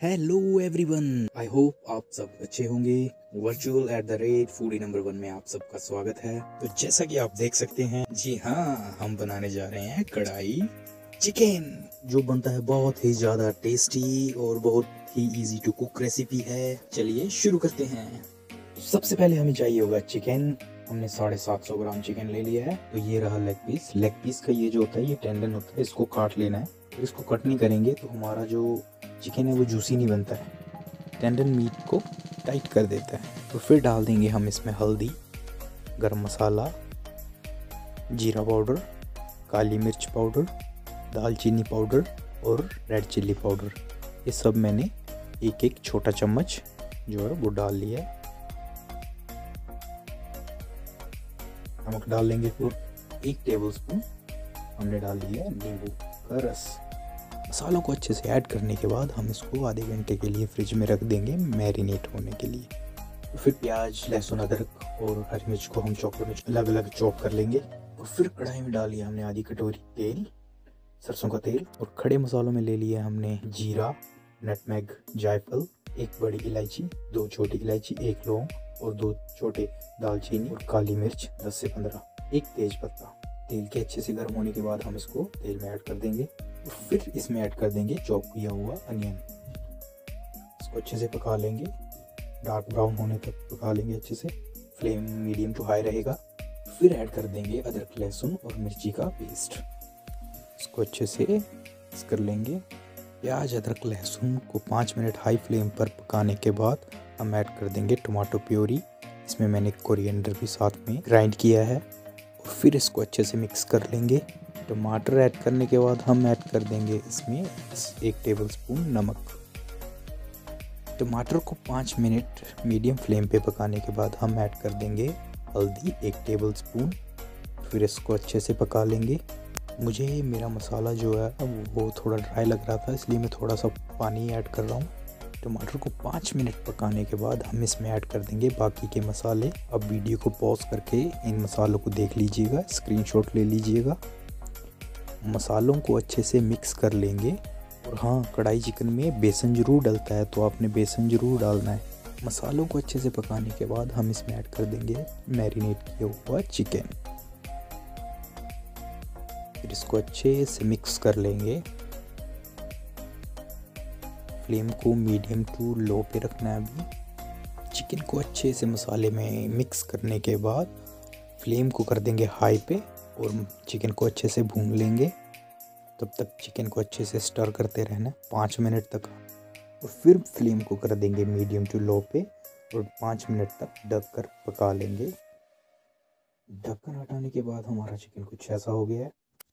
Hello everyone I hope आप सब अच्छे होंगे। Virtual at the rate foodie number one में आप सबका स्वागत है। तो जैसा कि आप देख सकते हैं, जी हाँ हम बनाने जा रहे हैं कढ़ाई चिकन जो बनता है बहुत ही ज़्यादा टेस्टी और बहुत ही इजी टू कुक रेसिपी है। चलिए शुरू करते हैं। सबसे पहले हमें चाहिए होगा चिकन हमने साढ़े सात सौ ग्राम चिकन ले लिया है। तो ये रहा लेग पीस लेग पीस का ये जो होता है, ये टेंडन होता है, इसको काट लेना है। इसको कट नहीं करेंगे तो हमारा जो चिकन है वो जूसी नहीं बनता है। टेंडन मीट को टाइट कर देता है। तो फिर डाल देंगे हम इसमें हल्दी, गरम मसाला, जीरा पाउडर, काली मिर्च पाउडर, दालचीनी पाउडर और रेड चिल्ली पाउडर ये सब मैंने एक एक छोटा चम्मच जो है वो डाल लिया नमक डाल लेंगे फिर एक टेबल स्पून हमने डाल लिया नींबू का रस। मसालों को अच्छे से ऐड करने के बाद हम इसको आधे घंटे के लिए फ्रिज में रख देंगे मैरिनेट होने के लिए। तो फिर प्याज, लहसुन, अदरक और हरी मिर्च को हम चॉपर में अलग अलग चॉप कर लेंगे। और फिर कढ़ाई में डाल लिया हमने आधी कटोरी तेल, सरसों का तेल और खड़े मसालों में ले लिया हमने जीरा, नटमैग, जायफल, एक बड़ी इलायची, दो छोटी इलायची, एक लौंग और दो छोटे दालचीनी और काली मिर्च 10 से 15 एक तेज पत्ता। तेल के अच्छे से गर्म होने के बाद हम इसको तेल में ऐड कर देंगे। फिर इसमें ऐड कर देंगे चॉप किया हुआ अनियन। इसको अच्छे से पका लेंगे। डार्क ब्राउन होने तक पका लेंगे अच्छे से। फ्लेम मीडियम टू हाई रहेगा। फिर ऐड कर देंगे अदरक, लहसुन और मिर्ची का पेस्ट। इसको अच्छे से मिक्स कर लेंगे। प्याज, अदरक, लहसुन को पाँच मिनट हाई फ्लेम पर पकाने के बाद हम ऐड कर देंगे टमाटो प्योरी। इसमें मैंने कोरिएंडर भी साथ में ग्राइंड किया है। और फिर इसको अच्छे से मिक्स कर लेंगे। टमाटर ऐड करने के बाद हम ऐड कर देंगे इसमें एक टेबल स्पून नमक। टमाटर को पाँच मिनट मीडियम फ्लेम पे पकाने के बाद हम ऐड कर देंगे हल्दी एक टेबल स्पून फिर इसको अच्छे से पका लेंगे। मुझे मेरा मसाला जो है वो थोड़ा ड्राई लग रहा था, इसलिए मैं थोड़ा सा पानी ऐड कर रहा हूँ। टमाटर को पाँच मिनट पकाने के बाद हम इसमें ऐड कर देंगे बाकी के मसाले। अब वीडियो को पॉज करके इन मसालों को देख लीजिएगा स्क्रीनशॉट ले लीजिएगा। मसालों को अच्छे से मिक्स कर लेंगे। और हाँ कढ़ाई चिकन में बेसन ज़रूर डलता है तो आपने बेसन ज़रूर डालना है। मसालों को अच्छे से पकाने के बाद हम इसमें ऐड कर देंगे मैरिनेट किया हुआ चिकन फिर इसको अच्छे से मिक्स कर लेंगे। फ्लेम को मीडियम टू लो पे रखना है अभी। चिकन को अच्छे से मसाले में मिक्स करने के बाद फ्लेम को कर देंगे हाई पे। और चिकन को अच्छे से भून लेंगे। तब तक चिकन को अच्छे से स्टर करते रहना पाँच मिनट तक। और फिर फ्लेम को कर देंगे मीडियम टू लो पे और पाँच मिनट तक ढक कर पका लेंगे। ढक्कन हटाने के बाद हमारा चिकन कुछ ऐसा हो गया है।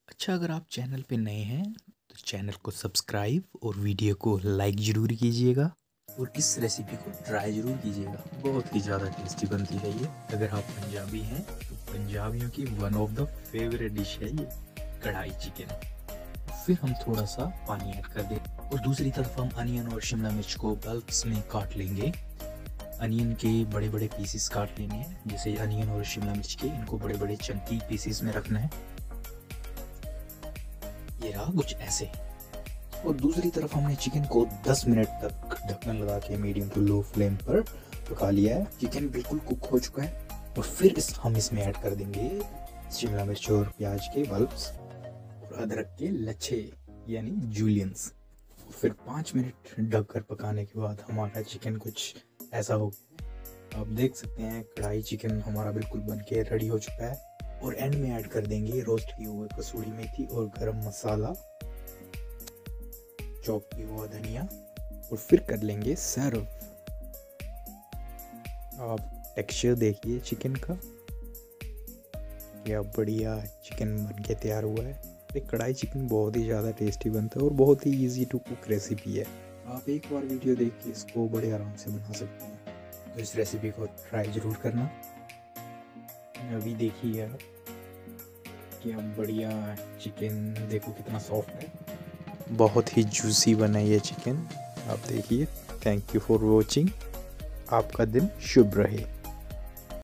अच्छा अगर आप चैनल पे नए हैं तो चैनल को सब्सक्राइब और वीडियो को लाइक ज़रूर कीजिएगा। और इस रेसिपी को ट्राई ज़रूर कीजिएगा। बहुत ही ज़्यादा टेस्टी बनती है ये। अगर आप पंजाबी हैं तो पंजाबियों की one of the favourite dish है ये, कढ़ाई चिकन फिर हम थोड़ा सा पानी ऐड कर दें। और दूसरी तरफ़ हम अनियन और शिमला मिर्च को बल्ब्स में काट लेंगे। अनियन के बड़े बड़े पीसेस काट लेने हैं, जैसे अनियन और शिमला मिर्च के, इनको बड़े बड़े चंकी पीसेस में रखना है। ये रहा कुछ ऐसे। और दूसरी तरफ़ हमने चिकन को 10 मिनट तक ढक्कन लगा के मीडियम टू लो फ्लेम पर पका लिया है। चिकन बिल्कुल कुक हो चुका है। और फिर इस हम इसमें ऐड कर देंगे शिमला मिर्च और प्याज के बल्ब्स और अदरक के लच्छे, यानी जूलियंस फिर पाँच मिनट ढक कर पकाने के बाद हमारा चिकन कुछ ऐसा हो गया आप देख सकते हैं, कढ़ाई चिकन हमारा बिल्कुल बन के रेडी हो चुका है। और एंड में ऐड कर देंगे रोस्ट किए हुए कसूरी मेथी और गरम मसाला चॉप किया हुआ धनिया, और फिर कर लेंगे सर्व आप टेक्सचर देखिए, चिकन का। क्या बढ़िया चिकन बन के तैयार हुआ है। एक कढ़ाई चिकन बहुत ही ज़्यादा टेस्टी बनता है और बहुत ही इजी टू कुक रेसिपी है। आप एक बार वीडियो देख के इसको बड़े आराम से बना सकते हैं। तो इस रेसिपी को ट्राई ज़रूर करना। अभी देखिए आप क्या बढ़िया चिकन, देखो कितना सॉफ्ट है। बहुत ही जूसी बना ये चिकन। आप देखिए थैंक यू फॉर वॉचिंग आपका दिन शुभ रहे।